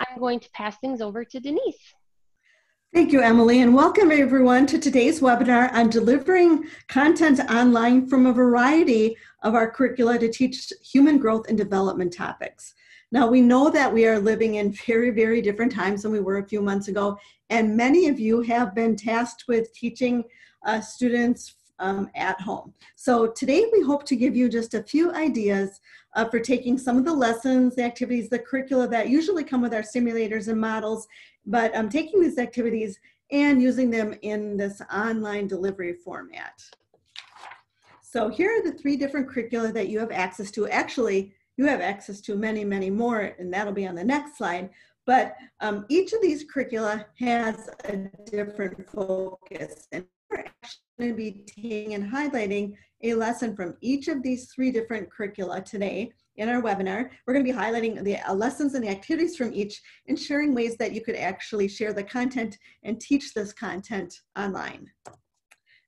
I'm going to pass things over to Denise. Thank you, Emily, and welcome everyone to today's webinar on delivering content online from a variety of our curricula to teach human growth and development topics. Now, we know that we are living in very, very different times than we were a few months ago, and many of you have been tasked with teaching uh, students um, at home. So today we hope to give you just a few ideas uh, for taking some of the lessons, the activities, the curricula that usually come with our simulators and models, but um, taking these activities and using them in this online delivery format. So here are the three different curricula that you have access to. Actually, you have access to many, many more, and that'll be on the next slide. But um, each of these curricula has a different focus. And going to be taking and highlighting a lesson from each of these three different curricula today in our webinar. We're going to be highlighting the uh, lessons and the activities from each and sharing ways that you could actually share the content and teach this content online.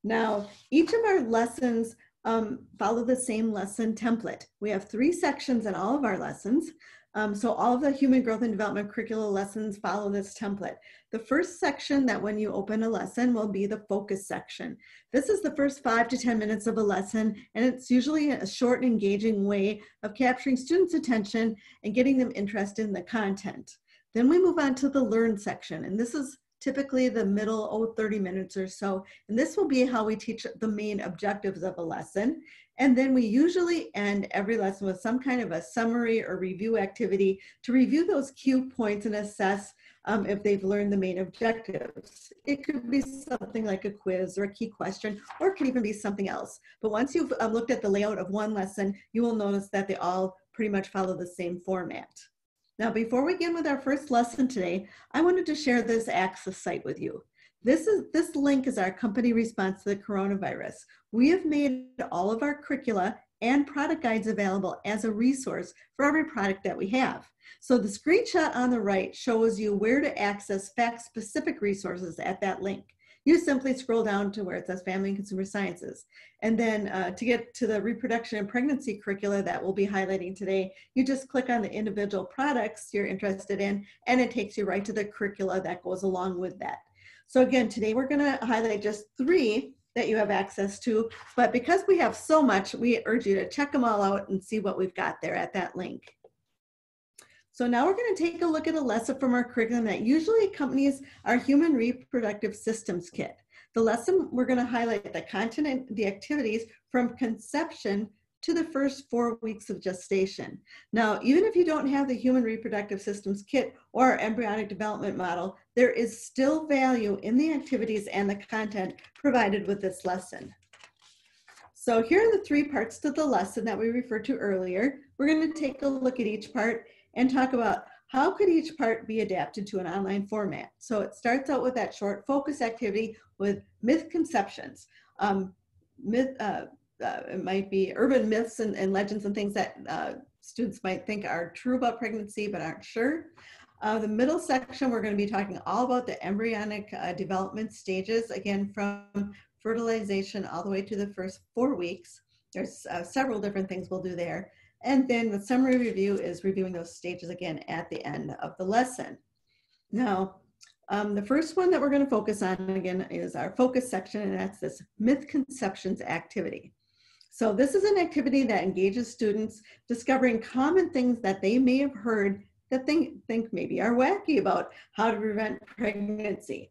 Now, each of our lessons um, follow the same lesson template. We have three sections in all of our lessons. Um, so all of the human growth and development curricula lessons follow this template. The first section that when you open a lesson will be the focus section. This is the first five to 10 minutes of a lesson, and it's usually a short and engaging way of capturing students' attention and getting them interested in the content. Then we move on to the learn section, and this is typically the middle, oh, 30 minutes or so. And this will be how we teach the main objectives of a lesson. And then we usually end every lesson with some kind of a summary or review activity to review those key points and assess um, if they've learned the main objectives. It could be something like a quiz or a key question, or it could even be something else. But once you've um, looked at the layout of one lesson, you will notice that they all pretty much follow the same format. Now, before we begin with our first lesson today, I wanted to share this Access site with you. This, is, this link is our company response to the coronavirus. We have made all of our curricula and product guides available as a resource for every product that we have. So the screenshot on the right shows you where to access FACS-specific resources at that link you simply scroll down to where it says Family and Consumer Sciences. And then uh, to get to the reproduction and pregnancy curricula that we'll be highlighting today, you just click on the individual products you're interested in, and it takes you right to the curricula that goes along with that. So again, today we're gonna highlight just three that you have access to, but because we have so much, we urge you to check them all out and see what we've got there at that link. So now we're going to take a look at a lesson from our curriculum that usually accompanies our Human Reproductive Systems Kit. The lesson, we're going to highlight the content and the activities from conception to the first four weeks of gestation. Now, even if you don't have the Human Reproductive Systems Kit or embryonic development model, there is still value in the activities and the content provided with this lesson. So here are the three parts to the lesson that we referred to earlier. We're going to take a look at each part and talk about how could each part be adapted to an online format. So it starts out with that short focus activity with myth conceptions. Um, myth, uh, uh, it might be urban myths and, and legends and things that uh, students might think are true about pregnancy but aren't sure. Uh, the middle section, we're going to be talking all about the embryonic uh, development stages, again, from fertilization all the way to the first four weeks. There's uh, several different things we'll do there. And then the summary review is reviewing those stages again at the end of the lesson. Now, um, the first one that we're going to focus on again is our focus section, and that's this myth conceptions activity. So this is an activity that engages students discovering common things that they may have heard that they think maybe are wacky about how to prevent pregnancy.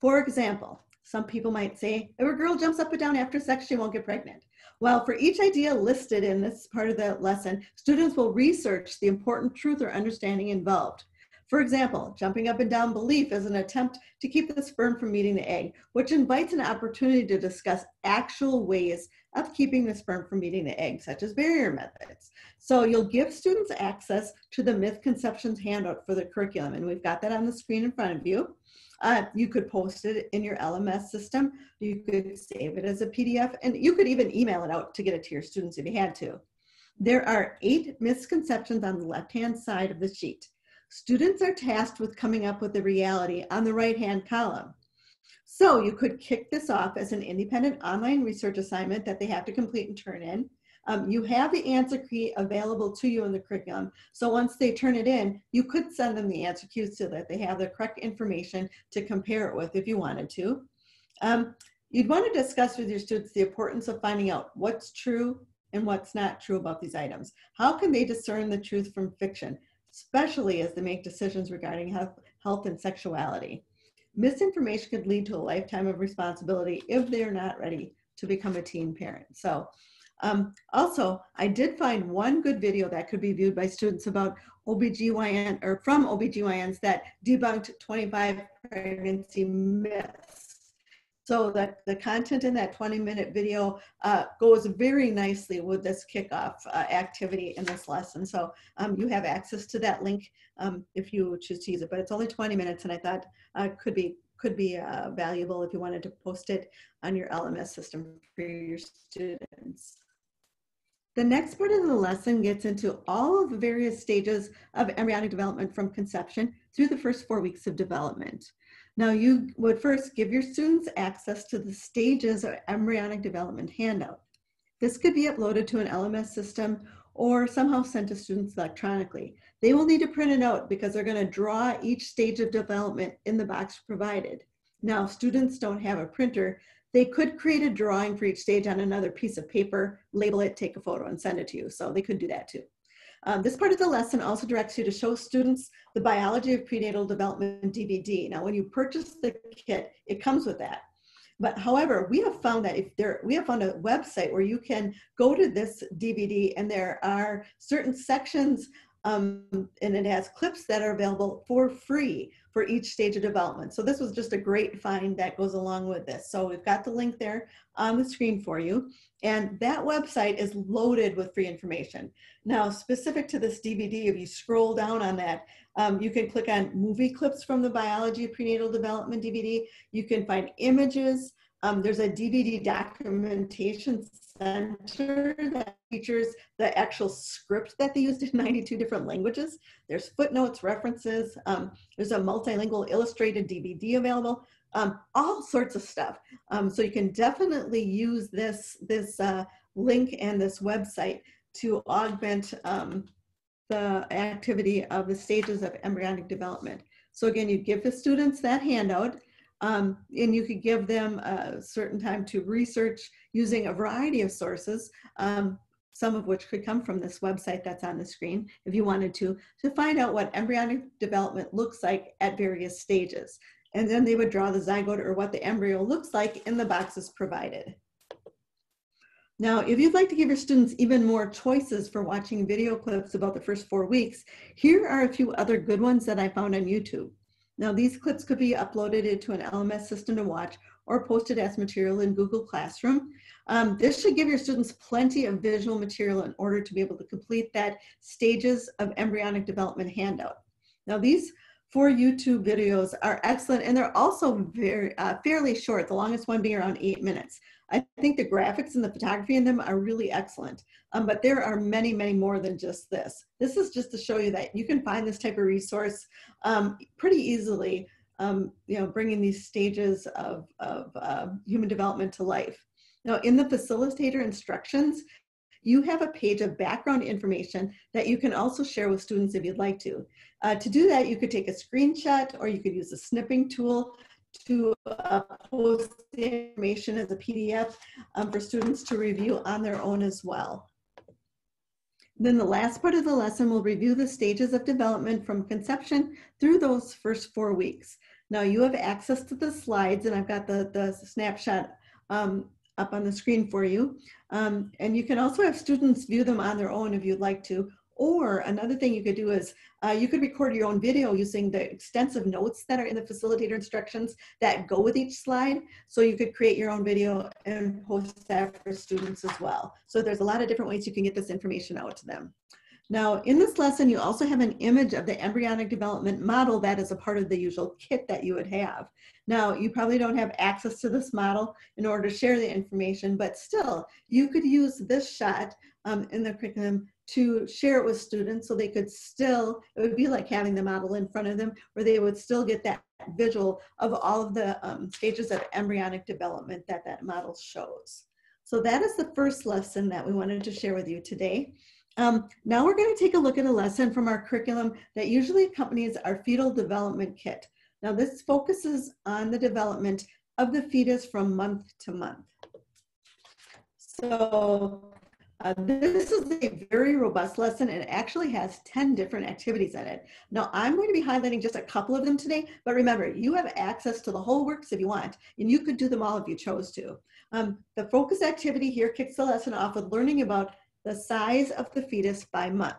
For example, some people might say, if a girl jumps up and down after sex, she won't get pregnant. Well, for each idea listed in this part of the lesson, students will research the important truth or understanding involved. For example, jumping up and down belief is an attempt to keep the sperm from meeting the egg, which invites an opportunity to discuss actual ways of keeping the sperm from meeting the egg, such as barrier methods. So you'll give students access to the myth conceptions handout for the curriculum, and we've got that on the screen in front of you. Uh, you could post it in your LMS system. You could save it as a PDF, and you could even email it out to get it to your students if you had to. There are eight misconceptions on the left-hand side of the sheet. Students are tasked with coming up with the reality on the right-hand column. So you could kick this off as an independent online research assignment that they have to complete and turn in. Um, you have the answer key available to you in the curriculum. So once they turn it in, you could send them the answer key so that they have the correct information to compare it with if you wanted to. Um, you'd want to discuss with your students the importance of finding out what's true and what's not true about these items. How can they discern the truth from fiction, especially as they make decisions regarding health, health and sexuality? Misinformation could lead to a lifetime of responsibility if they're not ready to become a teen parent. So um, also, I did find one good video that could be viewed by students about OBGYN or from OBGYNs that debunked 25 pregnancy myths. So that the content in that 20 minute video uh, goes very nicely with this kickoff uh, activity in this lesson. So um, you have access to that link um, if you choose to use it, but it's only 20 minutes and I thought uh, could be could be uh, valuable if you wanted to post it on your LMS system for your students. The next part of the lesson gets into all of the various stages of embryonic development from conception through the first four weeks of development. Now you would first give your students access to the stages of embryonic development handout. This could be uploaded to an LMS system or somehow sent to students electronically. They will need to print it out because they're going to draw each stage of development in the box provided. Now, if students don't have a printer. They could create a drawing for each stage on another piece of paper, label it, take a photo, and send it to you. So they could do that too. Um, this part of the lesson also directs you to show students the Biology of Prenatal Development DVD. Now, when you purchase the kit, it comes with that. But however, we have found that if there, we have found a website where you can go to this DVD and there are certain sections um, and it has clips that are available for free for each stage of development. So this was just a great find that goes along with this. So we've got the link there on the screen for you. And that website is loaded with free information. Now, specific to this DVD, if you scroll down on that, um, you can click on movie clips from the Biology Prenatal Development DVD. You can find images. Um, there's a DVD documentation center that features the actual script that they used in 92 different languages. There's footnotes, references. Um, there's a multilingual illustrated DVD available. Um, all sorts of stuff. Um, so you can definitely use this, this uh, link and this website to augment um, the activity of the stages of embryonic development. So again, you give the students that handout um, and you could give them a certain time to research using a variety of sources, um, some of which could come from this website that's on the screen if you wanted to, to find out what embryonic development looks like at various stages. And then they would draw the zygote or what the embryo looks like in the boxes provided. Now, if you'd like to give your students even more choices for watching video clips about the first four weeks, here are a few other good ones that I found on YouTube. Now, these clips could be uploaded into an LMS system to watch or posted as material in Google Classroom. Um, this should give your students plenty of visual material in order to be able to complete that stages of embryonic development handout. Now, these four YouTube videos are excellent and they're also very uh, fairly short, the longest one being around eight minutes. I think the graphics and the photography in them are really excellent, um, but there are many, many more than just this. This is just to show you that you can find this type of resource um, pretty easily, um, you know, bringing these stages of, of uh, human development to life. Now, in the facilitator instructions, you have a page of background information that you can also share with students if you'd like to. Uh, to do that, you could take a screenshot or you could use a snipping tool to uh, post the information as a PDF um, for students to review on their own as well. Then the last part of the lesson will review the stages of development from conception through those first four weeks. Now you have access to the slides and I've got the, the snapshot um, up on the screen for you. Um, and you can also have students view them on their own if you'd like to, or another thing you could do is uh, you could record your own video using the extensive notes that are in the facilitator instructions that go with each slide. So you could create your own video and post that for students as well. So there's a lot of different ways you can get this information out to them. Now, in this lesson, you also have an image of the embryonic development model that is a part of the usual kit that you would have. Now, you probably don't have access to this model in order to share the information, but still, you could use this shot um, in the curriculum to share it with students so they could still, it would be like having the model in front of them where they would still get that visual of all of the um, stages of embryonic development that that model shows. So that is the first lesson that we wanted to share with you today. Um, now we're going to take a look at a lesson from our curriculum that usually accompanies our fetal development kit. Now this focuses on the development of the fetus from month to month. So uh, this is a very robust lesson and it actually has 10 different activities in it. Now I'm going to be highlighting just a couple of them today, but remember you have access to the whole works if you want, and you could do them all if you chose to. Um, the focus activity here kicks the lesson off with learning about the size of the fetus by month.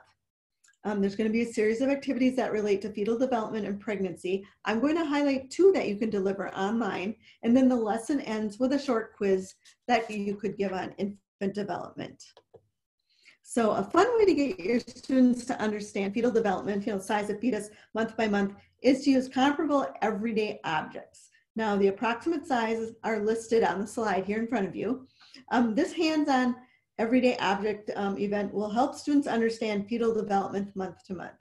Um, there's going to be a series of activities that relate to fetal development and pregnancy. I'm going to highlight two that you can deliver online, and then the lesson ends with a short quiz that you could give on infant development. So a fun way to get your students to understand fetal development, you know, size of fetus month by month, is to use comparable everyday objects. Now, the approximate sizes are listed on the slide here in front of you. Um, this hands-on everyday object um, event will help students understand fetal development month to month.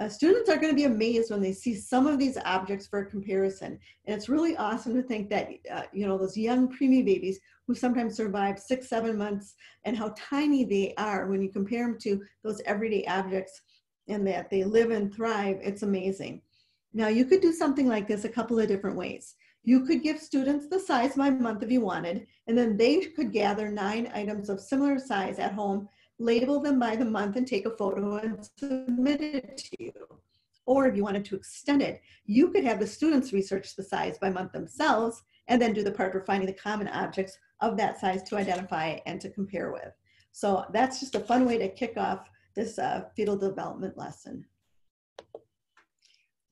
Uh, students are going to be amazed when they see some of these objects for comparison. And it's really awesome to think that, uh, you know, those young preemie babies who sometimes survive six, seven months and how tiny they are when you compare them to those everyday objects and that they live and thrive, it's amazing. Now you could do something like this a couple of different ways. You could give students the size by month if you wanted, and then they could gather nine items of similar size at home, label them by the month and take a photo and submit it to you. Or if you wanted to extend it, you could have the students research the size by month themselves and then do the part for finding the common objects of that size to identify and to compare with. So that's just a fun way to kick off this uh, fetal development lesson.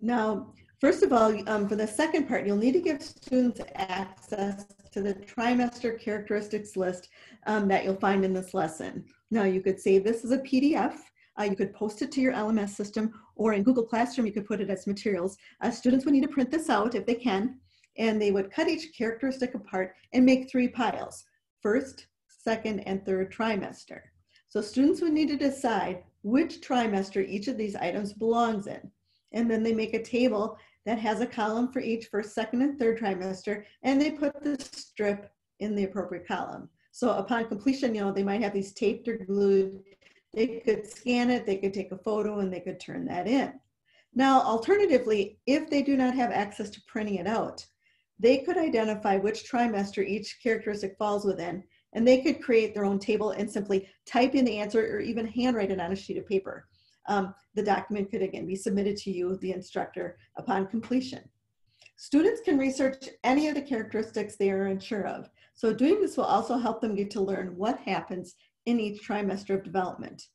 Now, First of all, um, for the second part, you'll need to give students access to the trimester characteristics list um, that you'll find in this lesson. Now, you could save this as a PDF. Uh, you could post it to your LMS system, or in Google Classroom, you could put it as materials. Uh, students would need to print this out if they can, and they would cut each characteristic apart and make three piles, first, second, and third trimester. So students would need to decide which trimester each of these items belongs in and then they make a table that has a column for each first, second, and third trimester, and they put the strip in the appropriate column. So upon completion, you know, they might have these taped or glued. They could scan it, they could take a photo, and they could turn that in. Now, alternatively, if they do not have access to printing it out, they could identify which trimester each characteristic falls within, and they could create their own table and simply type in the answer or even handwrite it on a sheet of paper um, the document could again be submitted to you, the instructor, upon completion. Students can research any of the characteristics they are unsure of. So doing this will also help them get to learn what happens in each trimester of development.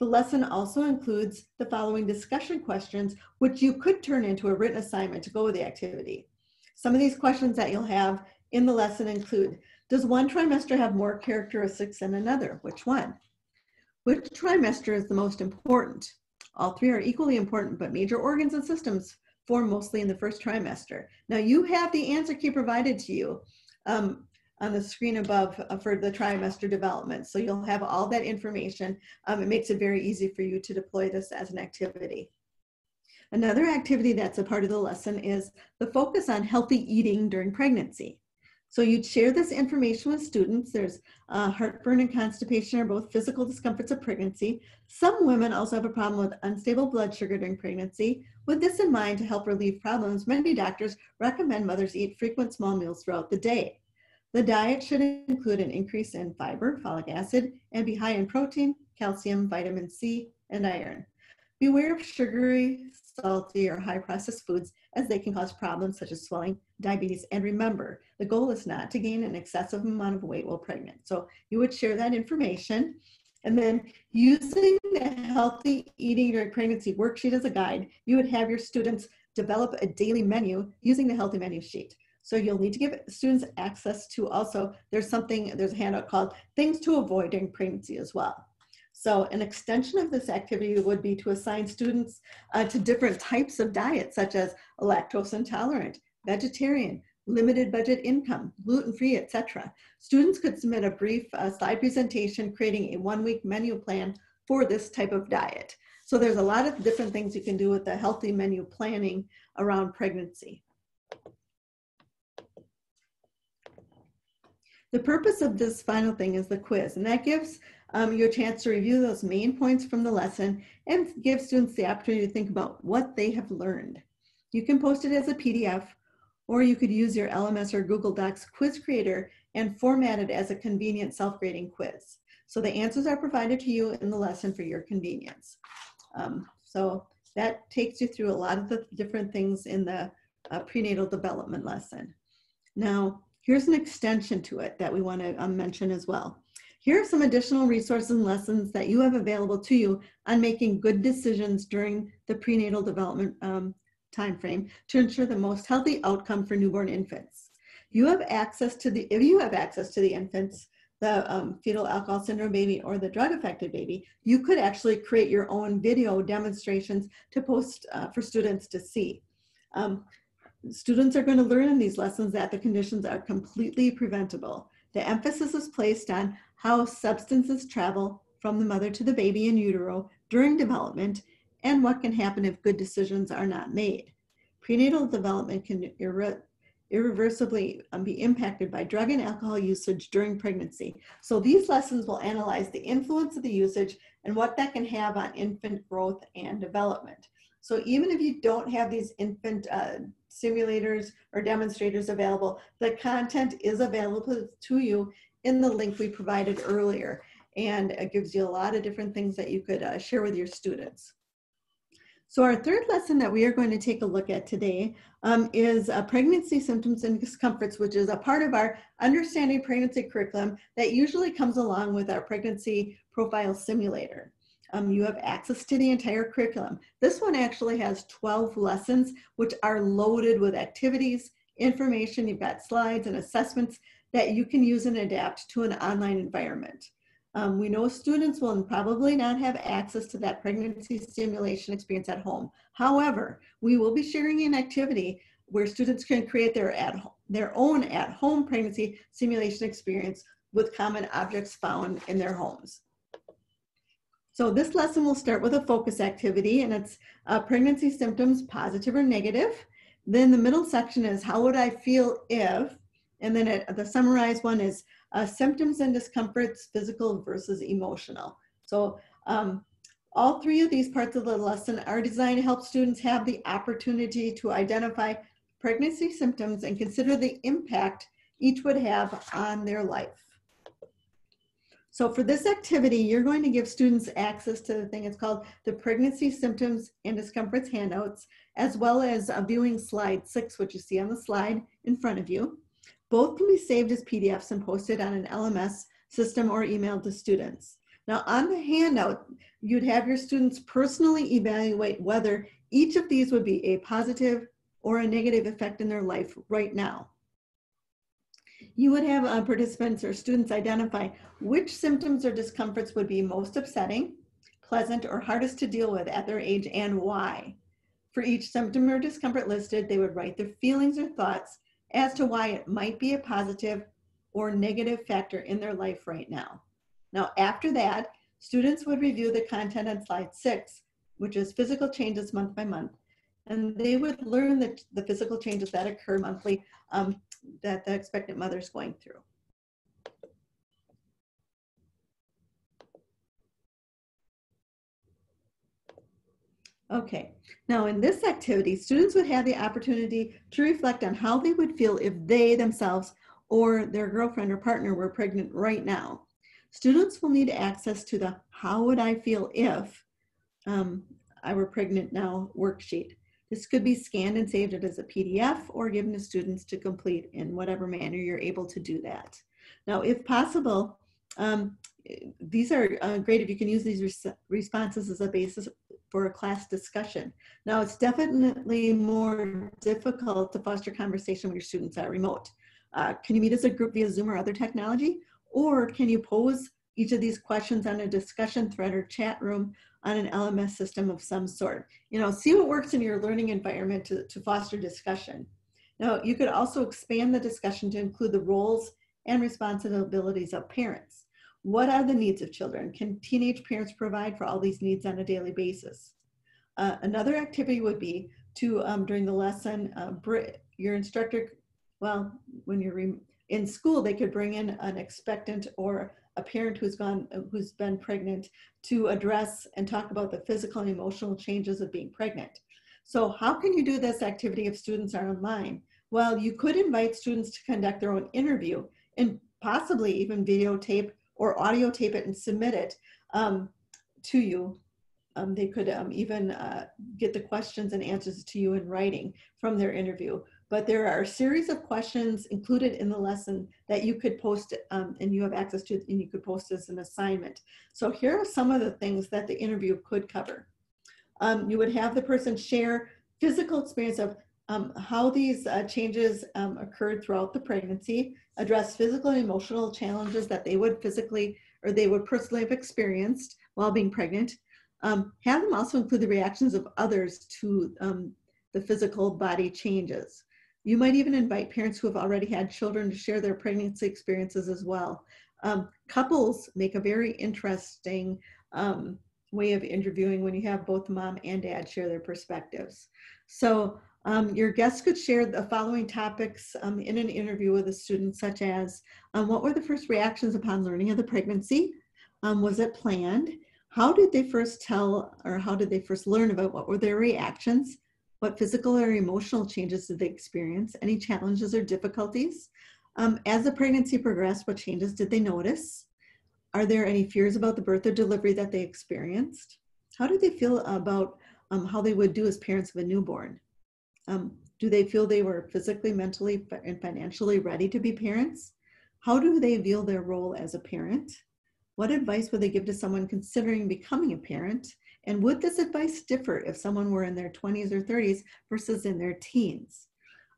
The lesson also includes the following discussion questions, which you could turn into a written assignment to go with the activity. Some of these questions that you'll have in the lesson include, does one trimester have more characteristics than another? Which one? Which trimester is the most important? All three are equally important, but major organs and systems form mostly in the first trimester. Now you have the answer key provided to you um, on the screen above uh, for the trimester development. So you'll have all that information. Um, it makes it very easy for you to deploy this as an activity. Another activity that's a part of the lesson is the focus on healthy eating during pregnancy. So you'd share this information with students. There's uh, heartburn and constipation are both physical discomforts of pregnancy. Some women also have a problem with unstable blood sugar during pregnancy. With this in mind, to help relieve problems, many doctors recommend mothers eat frequent small meals throughout the day. The diet should include an increase in fiber, folic acid, and be high in protein, calcium, vitamin C, and iron. Beware of sugary, salty, or high processed foods as they can cause problems such as swelling, diabetes, and remember, the goal is not to gain an excessive amount of weight while pregnant. So you would share that information. And then using the healthy eating during pregnancy worksheet as a guide, you would have your students develop a daily menu using the healthy menu sheet. So you'll need to give students access to also, there's something, there's a handout called things to avoid during pregnancy as well. So an extension of this activity would be to assign students uh, to different types of diets, such as lactose intolerant, vegetarian, limited budget income, gluten-free, etc. Students could submit a brief uh, slide presentation creating a one-week menu plan for this type of diet. So there's a lot of different things you can do with the healthy menu planning around pregnancy. The purpose of this final thing is the quiz, and that gives um, you a chance to review those main points from the lesson and give students the opportunity to think about what they have learned. You can post it as a PDF, or you could use your LMS or Google Docs quiz creator and format it as a convenient self-grading quiz. So the answers are provided to you in the lesson for your convenience. Um, so that takes you through a lot of the different things in the uh, prenatal development lesson. Now, here's an extension to it that we want to um, mention as well. Here are some additional resources and lessons that you have available to you on making good decisions during the prenatal development um, timeframe to ensure the most healthy outcome for newborn infants. You have access to the, if you have access to the infants, the um, fetal alcohol syndrome baby or the drug affected baby, you could actually create your own video demonstrations to post uh, for students to see. Um, students are going to learn in these lessons that the conditions are completely preventable. The emphasis is placed on how substances travel from the mother to the baby in utero during development and what can happen if good decisions are not made. Prenatal development can irre irreversibly um, be impacted by drug and alcohol usage during pregnancy. So these lessons will analyze the influence of the usage and what that can have on infant growth and development. So even if you don't have these infant uh, simulators or demonstrators available, the content is available to you in the link we provided earlier. And it gives you a lot of different things that you could uh, share with your students. So our third lesson that we are going to take a look at today um, is uh, pregnancy symptoms and discomforts, which is a part of our understanding pregnancy curriculum that usually comes along with our pregnancy profile simulator. Um, you have access to the entire curriculum. This one actually has 12 lessons, which are loaded with activities, information, you've got slides and assessments that you can use and adapt to an online environment. Um, we know students will probably not have access to that pregnancy simulation experience at home. However, we will be sharing an activity where students can create their, at, their own at-home pregnancy simulation experience with common objects found in their homes. So this lesson will start with a focus activity and it's uh, pregnancy symptoms, positive or negative. Then the middle section is how would I feel if, and then it, the summarized one is uh, symptoms and discomforts, physical versus emotional. So um, all three of these parts of the lesson are designed to help students have the opportunity to identify pregnancy symptoms and consider the impact each would have on their life. So for this activity, you're going to give students access to the thing, it's called the Pregnancy Symptoms and Discomforts handouts, as well as a viewing slide six, which you see on the slide in front of you. Both can be saved as PDFs and posted on an LMS system or emailed to students. Now on the handout, you'd have your students personally evaluate whether each of these would be a positive or a negative effect in their life right now. You would have uh, participants or students identify which symptoms or discomforts would be most upsetting, pleasant, or hardest to deal with at their age and why. For each symptom or discomfort listed, they would write their feelings or thoughts as to why it might be a positive or negative factor in their life right now. Now, after that, students would review the content on slide six, which is physical changes month by month, and they would learn the, the physical changes that occur monthly um, that the expectant mother is going through. Okay, now in this activity, students would have the opportunity to reflect on how they would feel if they themselves or their girlfriend or partner were pregnant right now. Students will need access to the how would I feel if um, I were pregnant now worksheet. This could be scanned and saved as a PDF or given to students to complete in whatever manner you're able to do that. Now, if possible, um, these are uh, great if you can use these res responses as a basis for a class discussion. Now, it's definitely more difficult to foster conversation when your students are remote. Uh, can you meet as a group via Zoom or other technology? Or can you pose each of these questions on a discussion thread or chat room on an LMS system of some sort? You know, see what works in your learning environment to, to foster discussion. Now, you could also expand the discussion to include the roles and responsibilities of parents. What are the needs of children? Can teenage parents provide for all these needs on a daily basis? Uh, another activity would be to, um, during the lesson, uh, your instructor, well, when you're in school, they could bring in an expectant or a parent who's gone, who's been pregnant to address and talk about the physical and emotional changes of being pregnant. So how can you do this activity if students are online? Well, you could invite students to conduct their own interview and possibly even videotape or audio tape it and submit it um, to you. Um, they could um, even uh, get the questions and answers to you in writing from their interview. But there are a series of questions included in the lesson that you could post um, and you have access to and you could post as an assignment. So here are some of the things that the interview could cover. Um, you would have the person share physical experience of um, how these uh, changes um, occurred throughout the pregnancy, address physical and emotional challenges that they would physically or they would personally have experienced while being pregnant. Um, have them also include the reactions of others to um, the physical body changes. You might even invite parents who have already had children to share their pregnancy experiences as well. Um, couples make a very interesting um, way of interviewing when you have both mom and dad share their perspectives. So um, your guests could share the following topics um, in an interview with a student, such as um, what were the first reactions upon learning of the pregnancy? Um, was it planned? How did they first tell or how did they first learn about what were their reactions? What physical or emotional changes did they experience? Any challenges or difficulties? Um, as the pregnancy progressed, what changes did they notice? Are there any fears about the birth or delivery that they experienced? How did they feel about um, how they would do as parents of a newborn? Um, do they feel they were physically, mentally, and financially ready to be parents? How do they view their role as a parent? What advice would they give to someone considering becoming a parent? And would this advice differ if someone were in their 20s or 30s versus in their teens?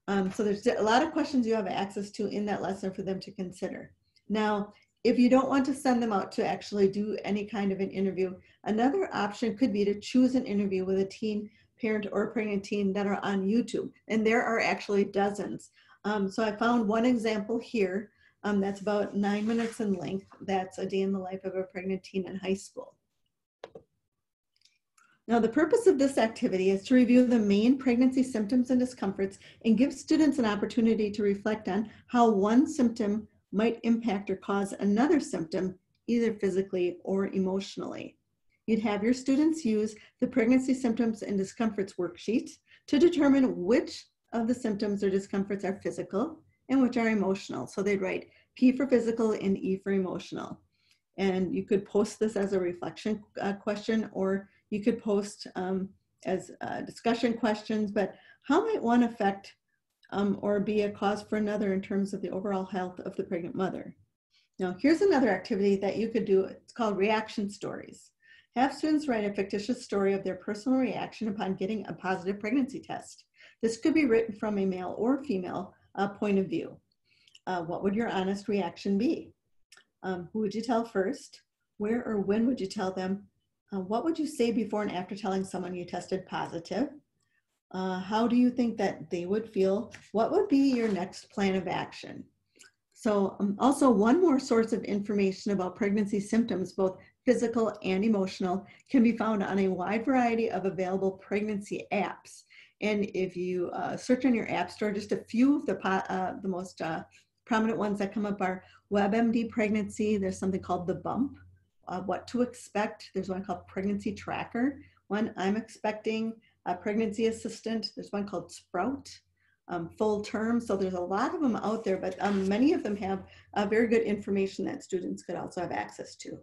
Um, so there's a lot of questions you have access to in that lesson for them to consider. Now, if you don't want to send them out to actually do any kind of an interview, another option could be to choose an interview with a teen parent or pregnant teen that are on YouTube. And there are actually dozens. Um, so I found one example here um, that's about nine minutes in length. That's a day in the life of a pregnant teen in high school. Now, the purpose of this activity is to review the main pregnancy symptoms and discomforts and give students an opportunity to reflect on how one symptom might impact or cause another symptom, either physically or emotionally. You'd have your students use the pregnancy symptoms and discomforts worksheet to determine which of the symptoms or discomforts are physical and which are emotional. So they'd write P for physical and E for emotional. And you could post this as a reflection uh, question or you could post um, as uh, discussion questions, but how might one affect um, or be a cause for another in terms of the overall health of the pregnant mother? Now, here's another activity that you could do. It's called reaction stories. Have students write a fictitious story of their personal reaction upon getting a positive pregnancy test. This could be written from a male or female uh, point of view. Uh, what would your honest reaction be? Um, who would you tell first? Where or when would you tell them? Uh, what would you say before and after telling someone you tested positive? Uh, how do you think that they would feel? What would be your next plan of action? So um, also one more source of information about pregnancy symptoms, both physical, and emotional can be found on a wide variety of available pregnancy apps. And if you uh, search on your app store, just a few of the, uh, the most uh, prominent ones that come up are WebMD Pregnancy. There's something called The Bump, uh, What to Expect. There's one called Pregnancy Tracker. One I'm expecting, a Pregnancy Assistant. There's one called Sprout. Um, full term. So there's a lot of them out there, but um, many of them have uh, very good information that students could also have access to.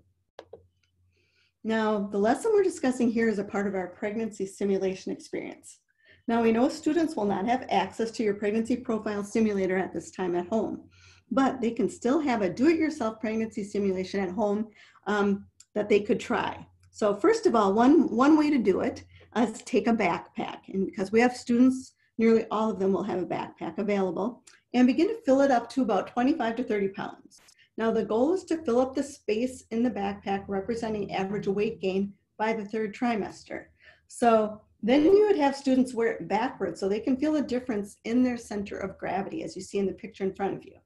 Now, the lesson we're discussing here is a part of our pregnancy simulation experience. Now, we know students will not have access to your pregnancy profile simulator at this time at home, but they can still have a do-it-yourself pregnancy simulation at home um, that they could try. So first of all, one, one way to do it is take a backpack. And because we have students, nearly all of them will have a backpack available, and begin to fill it up to about 25 to 30 pounds. Now the goal is to fill up the space in the backpack representing average weight gain by the third trimester. So then you would have students wear it backwards so they can feel a difference in their center of gravity as you see in the picture in front of you.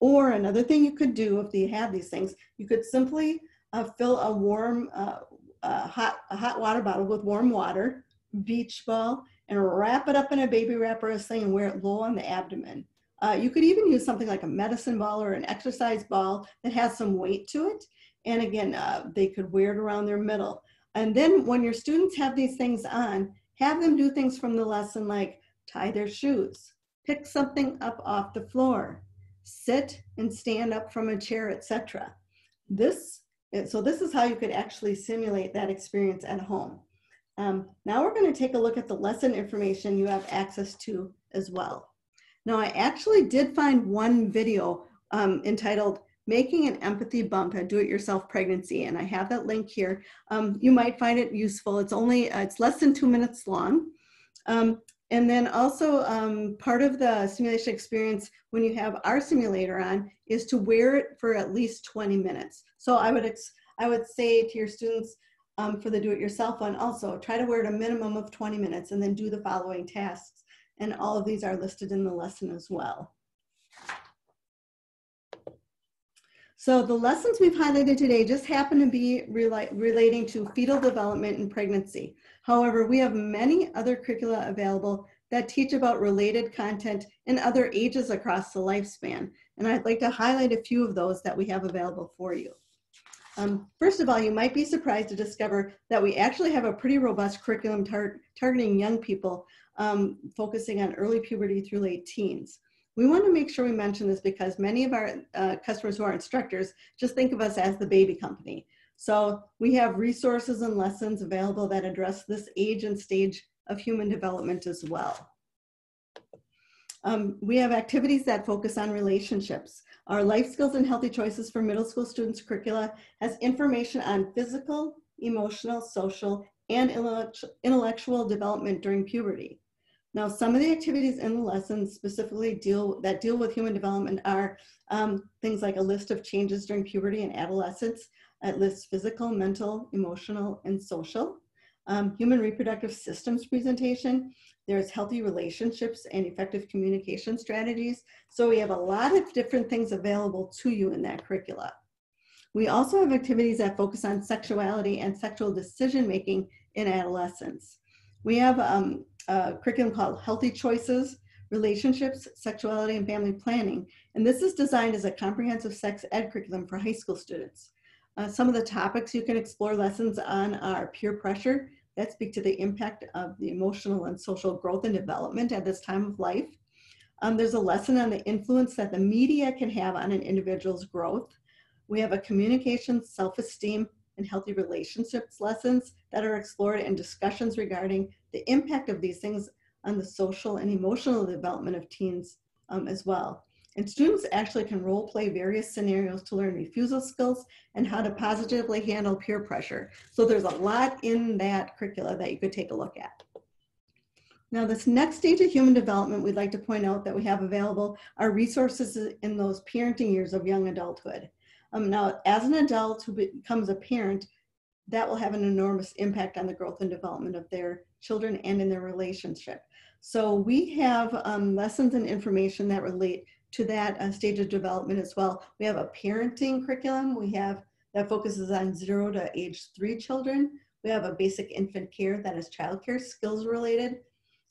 Or another thing you could do if you have these things, you could simply uh, fill a warm, uh, hot, a hot water bottle with warm water, beach ball, and wrap it up in a baby wrapper or thing and wear it low on the abdomen. Uh, you could even use something like a medicine ball or an exercise ball that has some weight to it. And again, uh, they could wear it around their middle. And then when your students have these things on, have them do things from the lesson like tie their shoes, pick something up off the floor, sit and stand up from a chair, etc. This, so this is how you could actually simulate that experience at home. Um, now we're going to take a look at the lesson information you have access to as well. Now I actually did find one video um, entitled Making an Empathy Bump at Do-It-Yourself Pregnancy, and I have that link here. Um, you might find it useful. It's only, uh, it's less than two minutes long. Um, and then also um, part of the simulation experience when you have our simulator on is to wear it for at least 20 minutes. So I would, I would say to your students um, for the do-it-yourself one also, try to wear it a minimum of 20 minutes and then do the following tasks. And all of these are listed in the lesson as well. So the lessons we've highlighted today just happen to be rela relating to fetal development and pregnancy. However, we have many other curricula available that teach about related content in other ages across the lifespan. And I'd like to highlight a few of those that we have available for you. Um, first of all, you might be surprised to discover that we actually have a pretty robust curriculum tar targeting young people, um, focusing on early puberty through late teens. We want to make sure we mention this because many of our uh, customers who are instructors just think of us as the baby company. So we have resources and lessons available that address this age and stage of human development as well. Um, we have activities that focus on relationships. Our Life Skills and Healthy Choices for Middle School Students curricula has information on physical, emotional, social, and intellectual development during puberty. Now, some of the activities in the lesson specifically deal that deal with human development are um, things like a list of changes during puberty and adolescence. It lists physical, mental, emotional, and social. Um, human reproductive systems presentation. There's healthy relationships and effective communication strategies. So we have a lot of different things available to you in that curricula. We also have activities that focus on sexuality and sexual decision making in adolescence. We have um, a curriculum called Healthy Choices, Relationships, Sexuality, and Family Planning. And this is designed as a comprehensive sex ed curriculum for high school students. Uh, some of the topics you can explore lessons on are peer pressure, that speak to the impact of the emotional and social growth and development at this time of life. Um, there's a lesson on the influence that the media can have on an individual's growth. We have a communication, self-esteem, and healthy relationships lessons that are explored and discussions regarding the impact of these things on the social and emotional development of teens um, as well. And students actually can role play various scenarios to learn refusal skills and how to positively handle peer pressure. So there's a lot in that curricula that you could take a look at. Now this next stage of human development we'd like to point out that we have available are resources in those parenting years of young adulthood. Um, now, as an adult who becomes a parent, that will have an enormous impact on the growth and development of their children and in their relationship. So we have um, lessons and information that relate to that uh, stage of development as well. We have a parenting curriculum. We have that focuses on zero to age three children. We have a basic infant care that is childcare skills related.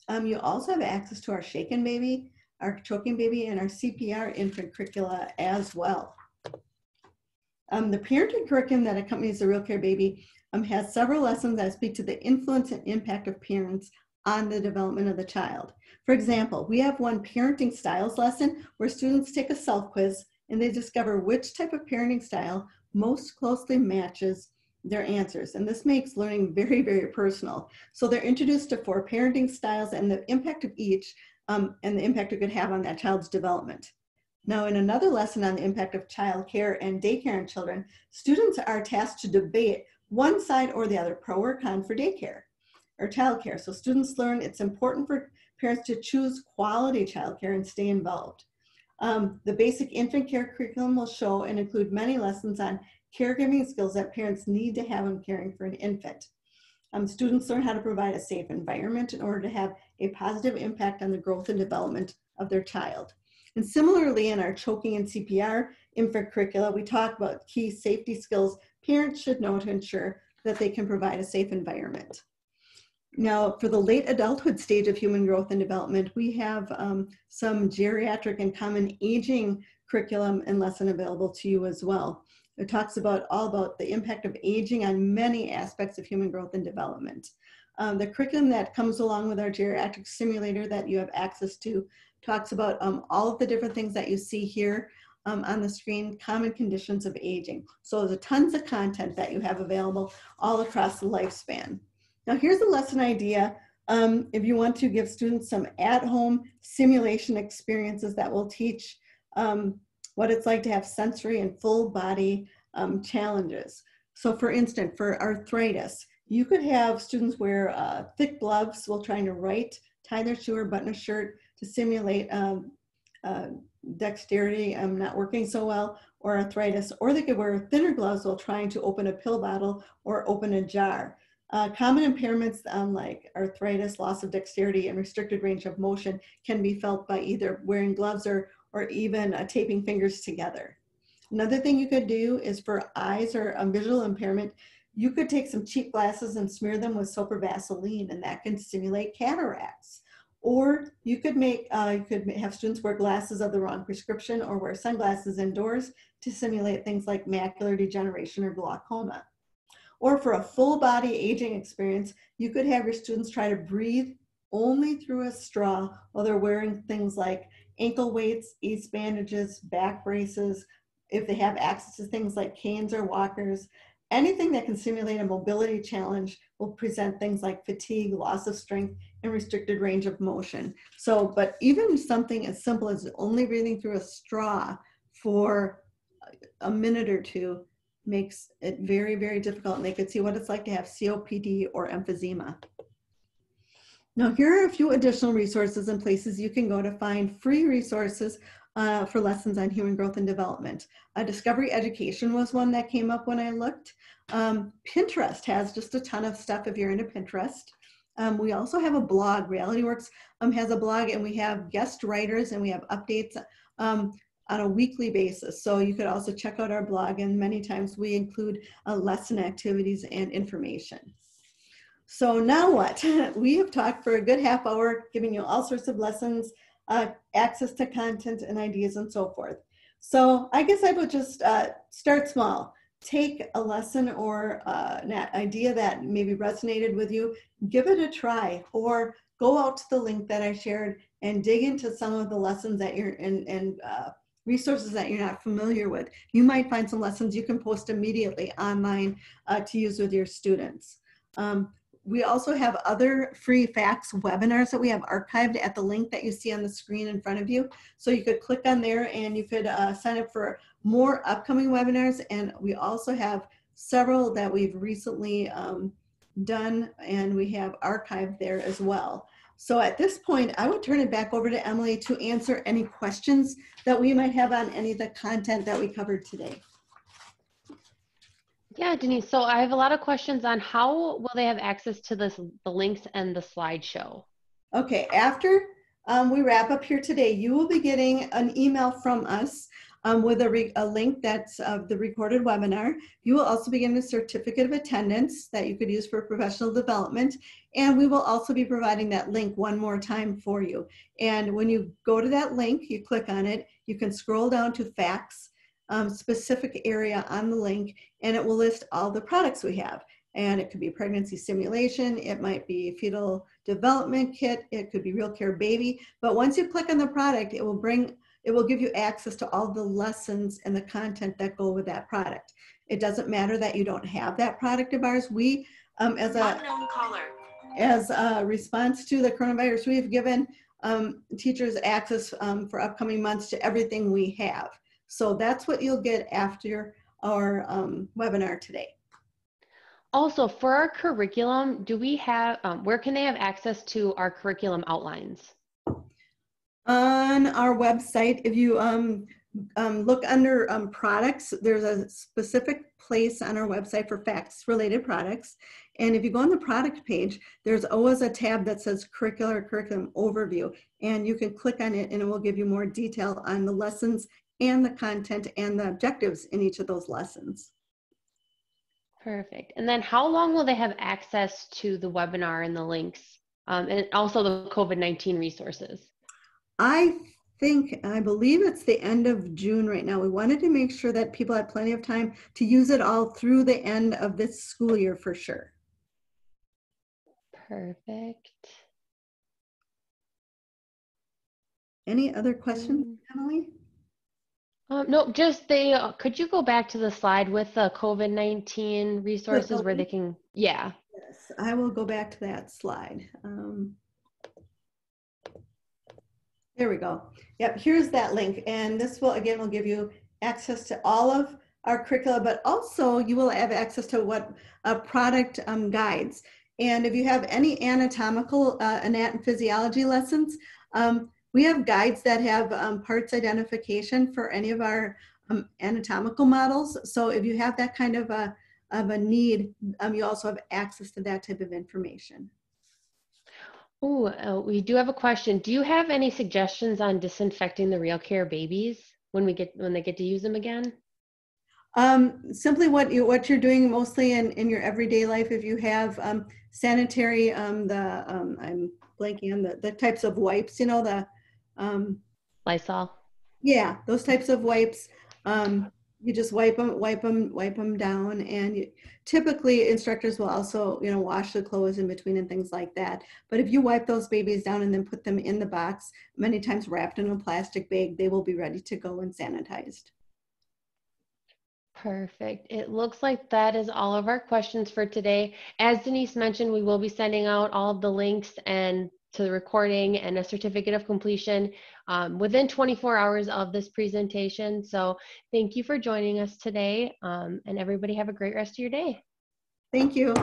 Um, you also have access to our shaken baby, our choking baby, and our CPR infant curricula as well. Um, the parenting curriculum that accompanies the RealCare Baby um, has several lessons that speak to the influence and impact of parents on the development of the child. For example, we have one parenting styles lesson where students take a self quiz and they discover which type of parenting style most closely matches their answers. And this makes learning very, very personal. So they're introduced to four parenting styles and the impact of each um, and the impact it could have on that child's development. Now, in another lesson on the impact of childcare and daycare on children, students are tasked to debate one side or the other, pro or con for daycare or childcare. So students learn it's important for parents to choose quality childcare and stay involved. Um, the basic infant care curriculum will show and include many lessons on caregiving skills that parents need to have when caring for an infant. Um, students learn how to provide a safe environment in order to have a positive impact on the growth and development of their child. And similarly, in our choking and CPR infant curricula, we talk about key safety skills parents should know to ensure that they can provide a safe environment. Now, for the late adulthood stage of human growth and development, we have um, some geriatric and common aging curriculum and lesson available to you as well. It talks about all about the impact of aging on many aspects of human growth and development. Um, the curriculum that comes along with our geriatric simulator that you have access to talks about um, all of the different things that you see here um, on the screen, common conditions of aging. So there's tons of content that you have available all across the lifespan. Now here's a lesson idea. Um, if you want to give students some at-home simulation experiences that will teach um, what it's like to have sensory and full body um, challenges. So for instance, for arthritis, you could have students wear uh, thick gloves while trying to write, tie their shoe or button a shirt to simulate um, uh, dexterity um, not working so well or arthritis, or they could wear thinner gloves while trying to open a pill bottle or open a jar. Uh, common impairments um, like arthritis, loss of dexterity, and restricted range of motion can be felt by either wearing gloves or, or even uh, taping fingers together. Another thing you could do is for eyes or a visual impairment, you could take some cheap glasses and smear them with soap or Vaseline, and that can simulate cataracts. Or you could make, uh, you could have students wear glasses of the wrong prescription or wear sunglasses indoors to simulate things like macular degeneration or glaucoma. Or for a full body aging experience, you could have your students try to breathe only through a straw while they're wearing things like ankle weights, ace bandages, back braces, if they have access to things like canes or walkers, anything that can simulate a mobility challenge will present things like fatigue, loss of strength, and restricted range of motion. So, but even something as simple as only breathing through a straw for a minute or two makes it very, very difficult. And they could see what it's like to have COPD or emphysema. Now, here are a few additional resources and places you can go to find free resources uh, for lessons on human growth and development. Uh, Discovery Education was one that came up when I looked. Um, Pinterest has just a ton of stuff if you're into Pinterest. Um, we also have a blog. Realityworks um, has a blog, and we have guest writers, and we have updates um, on a weekly basis. So you could also check out our blog, and many times we include uh, lesson activities and information. So now what? we have talked for a good half hour, giving you all sorts of lessons, uh, access to content and ideas and so forth. So I guess I would just uh, start small take a lesson or uh, an idea that maybe resonated with you, give it a try, or go out to the link that I shared and dig into some of the lessons that you're in and uh, resources that you're not familiar with. You might find some lessons you can post immediately online uh, to use with your students. Um, we also have other free FACS webinars that we have archived at the link that you see on the screen in front of you. So you could click on there and you could uh, sign up for more upcoming webinars. And we also have several that we've recently um, done and we have archived there as well. So at this point, I would turn it back over to Emily to answer any questions that we might have on any of the content that we covered today. Yeah, Denise. So I have a lot of questions on how will they have access to this, the links and the slideshow? Okay, after um, we wrap up here today, you will be getting an email from us um, with a, a, link that's of the recorded webinar. You will also be getting a certificate of attendance that you could use for professional development. And we will also be providing that link one more time for you. And when you go to that link, you click on it, you can scroll down to FACS, um, specific area on the link and it will list all the products we have. And it could be pregnancy simulation, it might be fetal development kit, it could be RealCare Baby. But once you click on the product, it will bring, it will give you access to all the lessons and the content that go with that product. It doesn't matter that you don't have that product of ours. We, um, as a caller as a response to the coronavirus, we've given um, teachers access um, for upcoming months to everything we have. So that's what you'll get after our um, webinar today. Also, for our curriculum, do we have, um, where can they have access to our curriculum outlines? On our website, if you um, um, look under um, products, there's a specific place on our website for FACS related products. And if you go on the product page, there's always a tab that says curricular curriculum overview. And you can click on it and it will give you more detail on the lessons and the content and the objectives in each of those lessons. Perfect. And then how long will they have access to the webinar and the links um, and also the COVID-19 resources? I think, I believe it's the end of June right now. We wanted to make sure that people had plenty of time to use it all through the end of this school year for sure. Perfect. Any other questions, Mm. Emily? Um, no, just they, uh, could you go back to the slide with the COVID-19 resources where they can, yeah, Yes, I will go back to that slide. Um, There we go. Yep, here's that link. And this will, again, will give you access to all of our curricula, but also you will have access to what uh, product um, guides. And if you have any anatomical uh, anat and physiology lessons, um, we have guides that have um, parts identification for any of our um, anatomical models. So if you have that kind of a, of a need, um, you also have access to that type of information. Oh, uh, we do have a question. Do you have any suggestions on disinfecting the RealCare babies when we get when they get to use them again? Um, simply what you what you're doing mostly in, in your everyday life. If you have um, sanitary, um, the um, I'm blanking on the, the types of wipes. You know the um, Lysol. yeah those types of wipes. You just wipe them, wipe them, wipe them down, and you, typically instructors will also you know wash the clothes in between and things like that. But if you wipe those babies down and then put them in the box, many times wrapped in a plastic bag, they will be ready to go and sanitized. Perfect. It looks like that is all of our questions for today. As Denise mentioned, we will be sending out all of the links and to the recording and a certificate of completion um, within 24 hours of this presentation. So thank you for joining us today um, and everybody have a great rest of your day. Thank you.